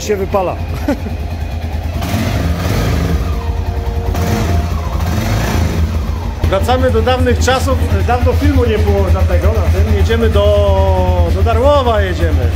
część się wypala. Wracamy do dawnych czasów. Dawno filmu nie było żadnego na tym. Jedziemy do, do Darłowa jedziemy.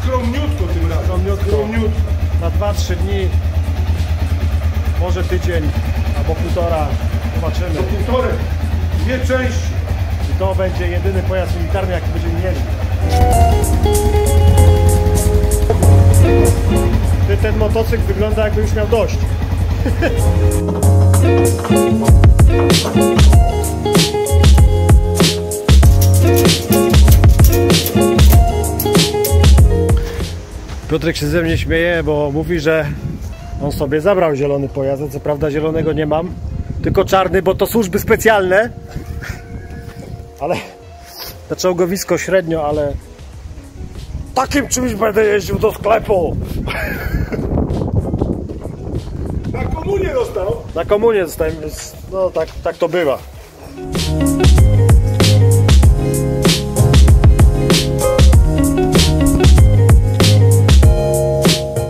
Skromniutko tym razem. Skromniutko. Skromniutko. Na 2-3 dni. Może tydzień albo półtora. Zobaczymy. Do półtorej. Dwie części. I to będzie jedyny pojazd militarny jaki będziemy mieli. Ten motocykl wygląda jakby już miał dość. Piotrek się ze mnie śmieje, bo mówi, że on sobie zabrał zielony pojazd. Co prawda zielonego nie mam, tylko czarny, bo to służby specjalne. Ale na czołgowisko średnio, ale takim czymś będę jeździł do sklepu. Na komunie dostał. Na komunie dostałem, więc no tak, tak to bywa.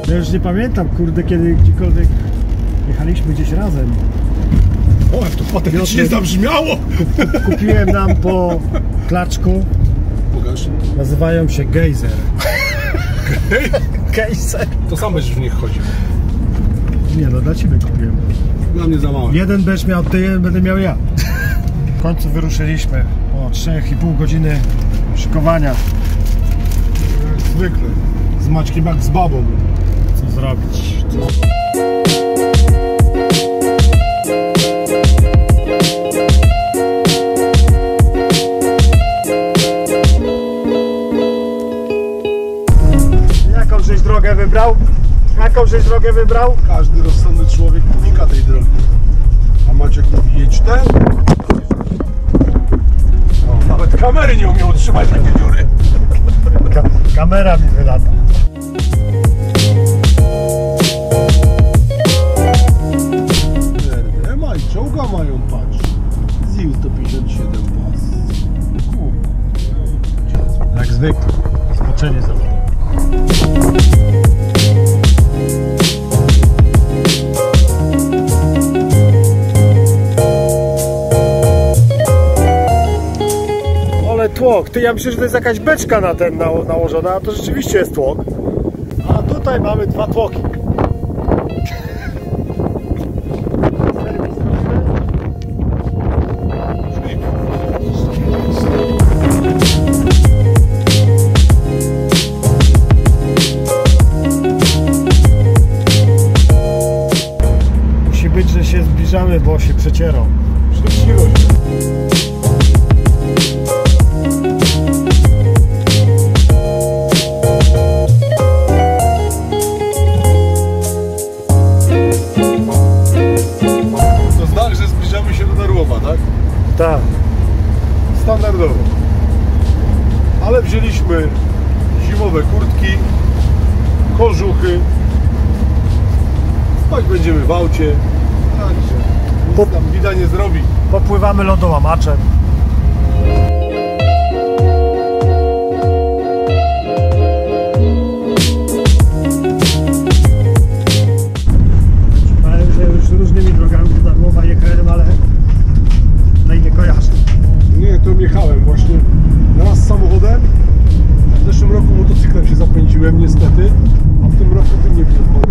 Ja już nie pamiętam, kurde, kiedy gdziekolwiek jechaliśmy gdzieś razem. O, jak to patetycznie zabrzmiało. Kupiłem nam po klaczku, Pokaż. nazywają się Geyser. Geyser? To sam będziesz w nich chodził. Nie no, dla Ciebie kupiłem. Dla mnie za małe. Jeden będziesz miał ty, jeden będę miał ja. W końcu wyruszyliśmy po 3,5 godziny szykowania. Jak zwykle. Z Maćkiem jak z babą. Co zrobić? Jaką drogę wybrał? Jaką żeś drogę wybrał? Każdy rozsądny człowiek unika tej drogi. A Maciek mówi, jedź ten. O, nawet kamery nie umiał utrzymać takie dziury. Ka kamera mi wylata. Ema i czołga mają, patrz. ZIL 157 pas. Jak zwykle. Skoczenie zawodowe. Ale tłok. Ty, ja myślę, że to jest jakaś beczka na ten nało- nałożona, a to rzeczywiście jest tłok. A tutaj mamy dwa tłoki. Musi być, że się zbliżamy, bo się przecierą. Popływamy lodołamaczem. Powiem, że już różnymi drogami do Darłowa jechałem, ale no i nie kojarzę. Nie, to jechałem właśnie raz samochodem. W zeszłym roku motocyklem się zapędziłem niestety, a w tym roku tym nie manewrowałem.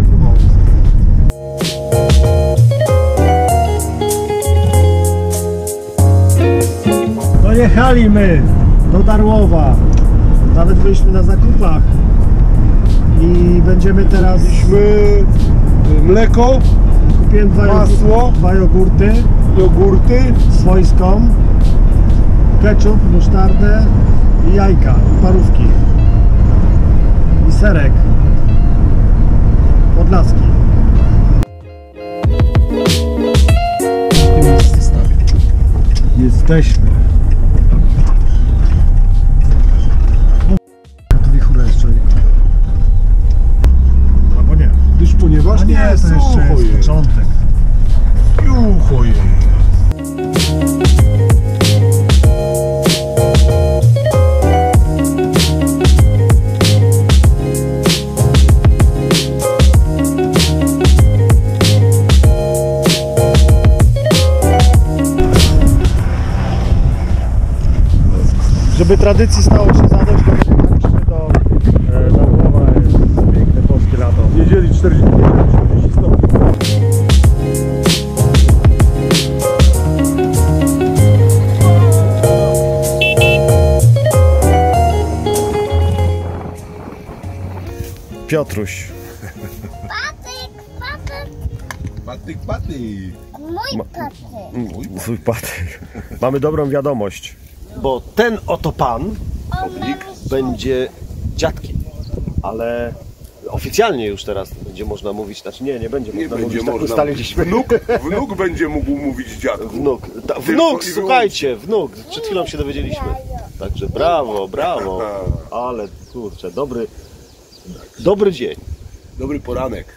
Dojechali my do Darłowa. Nawet byliśmy na zakupach. I będziemy teraz... Mieliśmy y, mleko, Kupiłem dwa, Masło. jogurty, dwa jogurty jogurty, z wojską, ketchup, musztardę i jajka, i parówki. I serek. Podlaski. Jesteśmy. Żeby tradycji stało się zadość, to jechaliśmy do e, Darłowa, jest piękne polskie lato. W niedzieli 40, 40 stopni. Piotruś, Patyk, patyk, Patyk, patyk. mój patyk. swój patyk. Mamy dobrą wiadomość. Bo ten oto pan Oblik. będzie dziadkiem, ale oficjalnie już teraz będzie można mówić, znaczy nie, nie będzie Nie można będzie mówić, tak można. ustaliliśmy. Wnuk, wnuk będzie mógł mówić dziadku. Wnuk, ta, wnuk, słuchajcie, wnuk, przed chwilą się dowiedzieliśmy. Także brawo, brawo, ale kurczę, dobry, dobry dzień. Dobry poranek.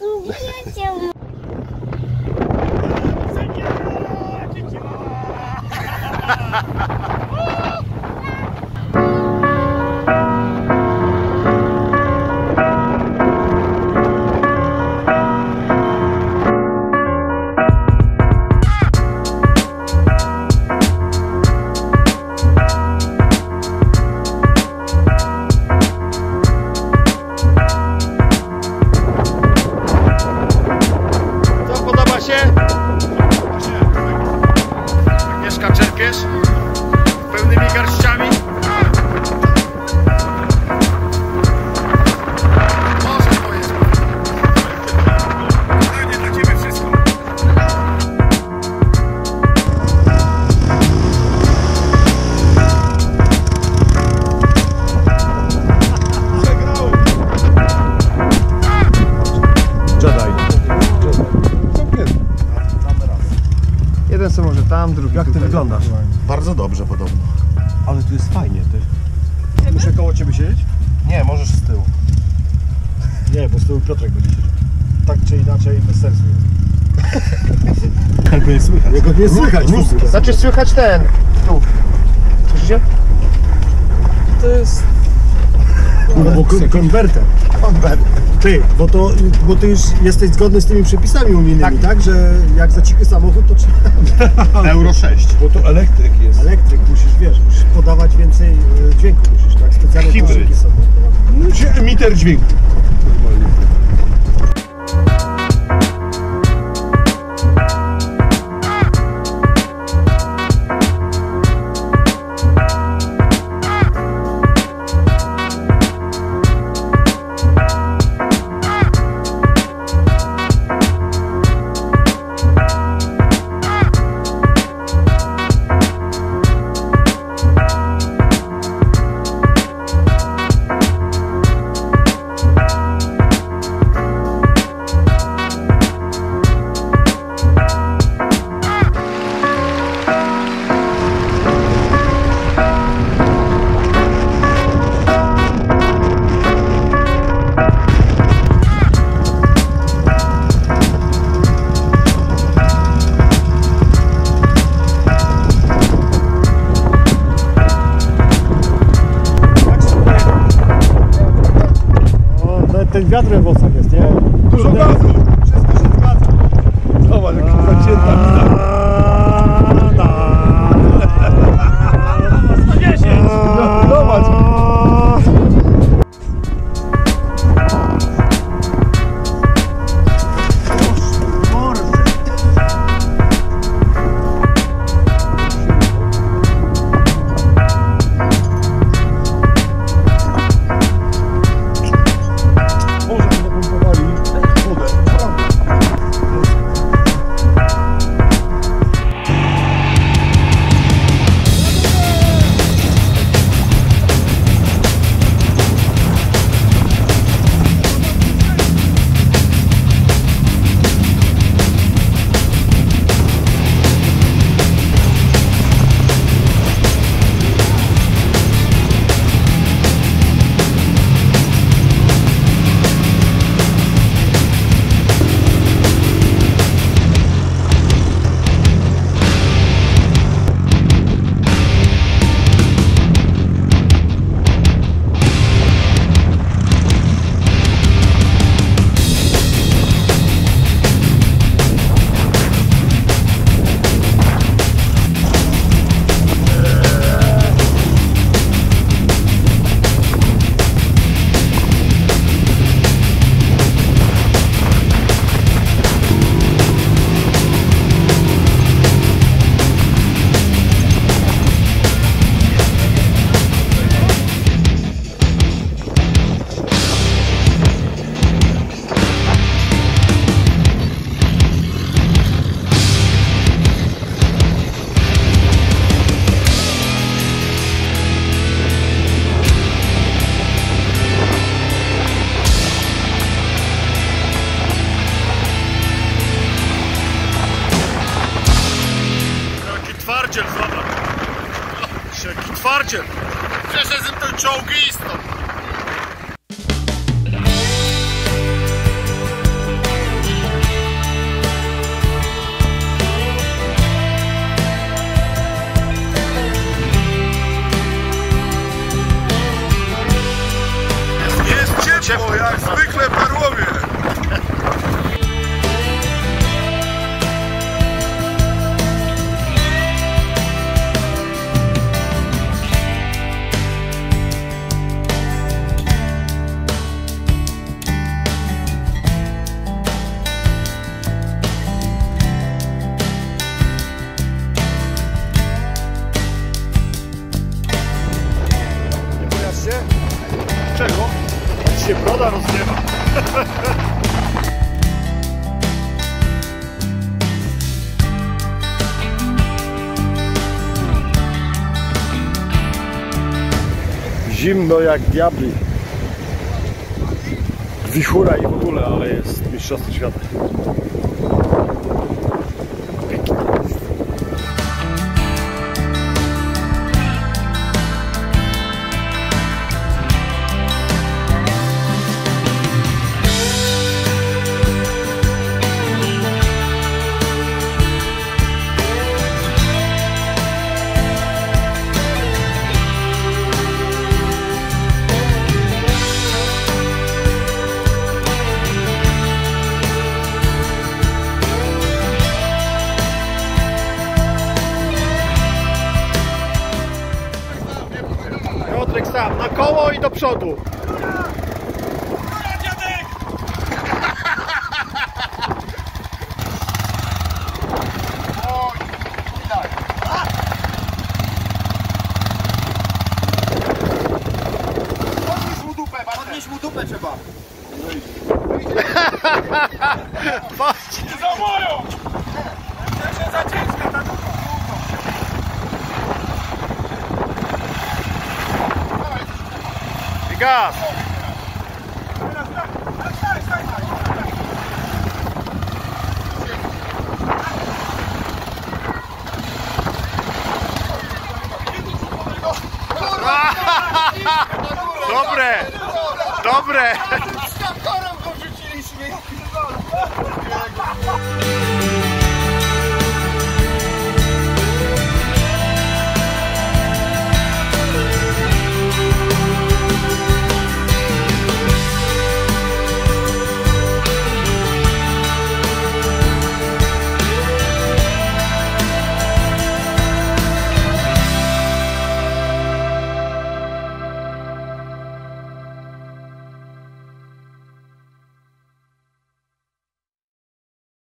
Tam, drugi Jak ty wyglądasz? Bardzo dobrze podobno. Ale tu jest fajnie, ty. Muszę koło ciebie siedzieć? Nie, możesz z tyłu. Nie, bo z tyłu Piotrek będzie siedział. Tak czy inaczej, bez sensu jest. Tego nie słychać. Jego nie słychać. w ogóle. Znaczy słychać ten. Tu. Słyszycie? To jest... No bo kon- konwerter. Ty, bo, to, bo ty już jesteś zgodny z tymi przepisami unijnymi, tak? Że jak za cichy samochód, to trzeba... Euro 6. Bo to elektryk jest. Elektryk, musisz, wiesz, musisz podawać więcej e, dźwięku, musisz, tak? Specjalne Hybryd. są. Emiter dźwięku. Normalnie. Wiatr we czołgistą. Jest ciepło, jak zwykle perłowie. Się broda rozwiewa. Zimno jak diabli. Wichura i w ogóle, ale jest mistrzostwo świata. Piotrek sam, na koło i do przodu. Podnieś mu dupę trzeba. Patrz. Za moją! Przecież za ciężka ta dupa. I